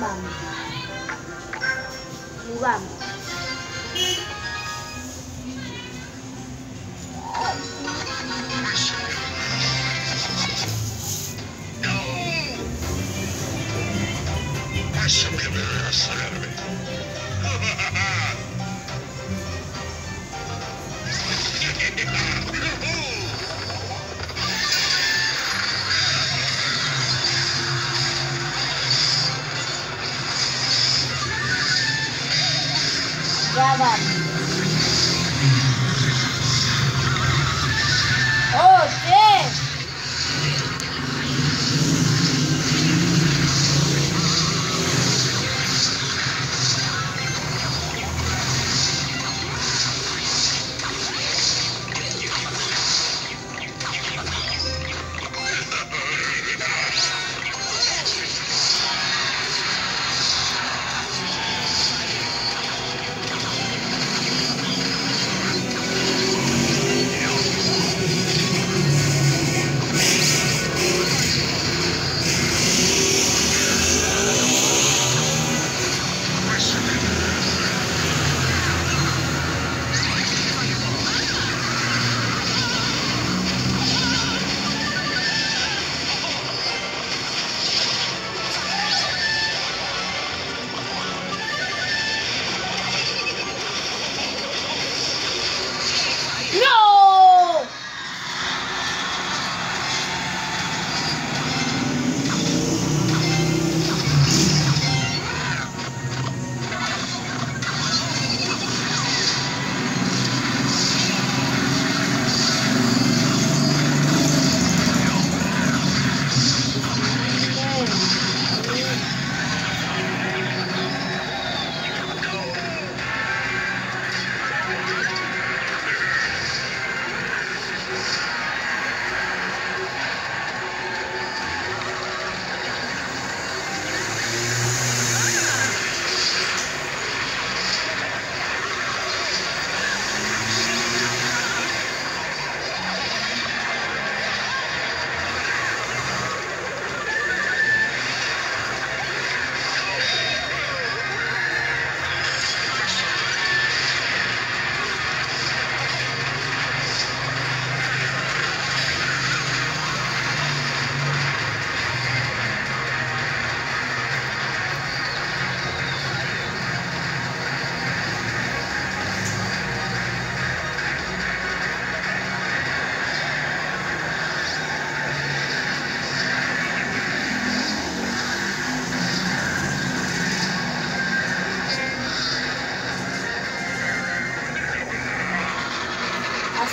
Jugamos. Jugamos. No. I should be able to Java.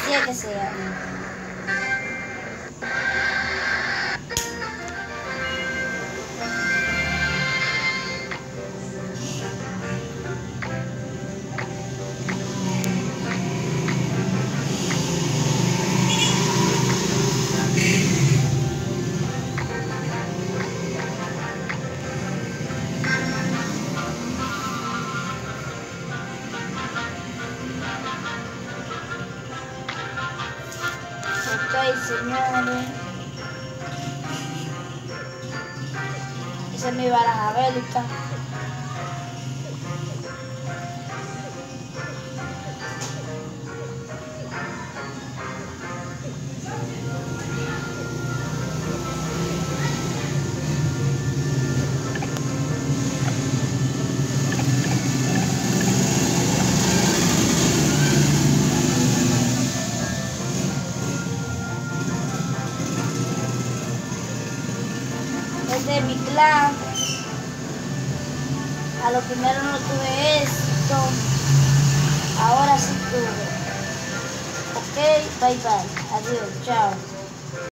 Siya kasi yan. Ok, señores. Esa es mi baraja bélica. Es mi clan. A lo primero no tuve esto. Ahora sí tuve. Ok, bye bye. Adiós, chao.